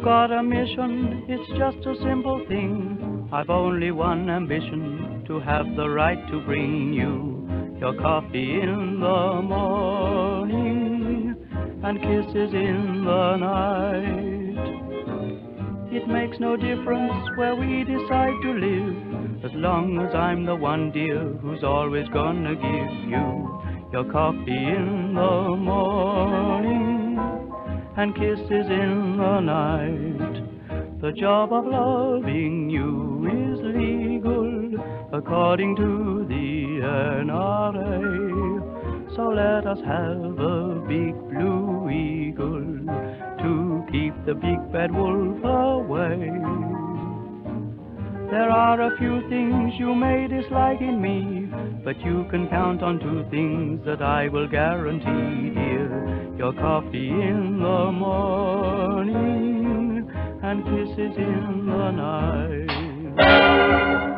I've got a mission, it's just a simple thing. I've only one ambition, to have the right to bring you your coffee in the morning and kisses in the night. It makes no difference where we decide to live, as long as I'm the one dear who's always gonna give you your coffee in the morning and kisses in the night. The job of loving you is legal according to the NRA. So let us have a big blue eagle to keep the big bad wolf away. There are a few things you may dislike in me, but you can count on two things that I will guarantee, dear. Your coffee in the morning and kisses in the night.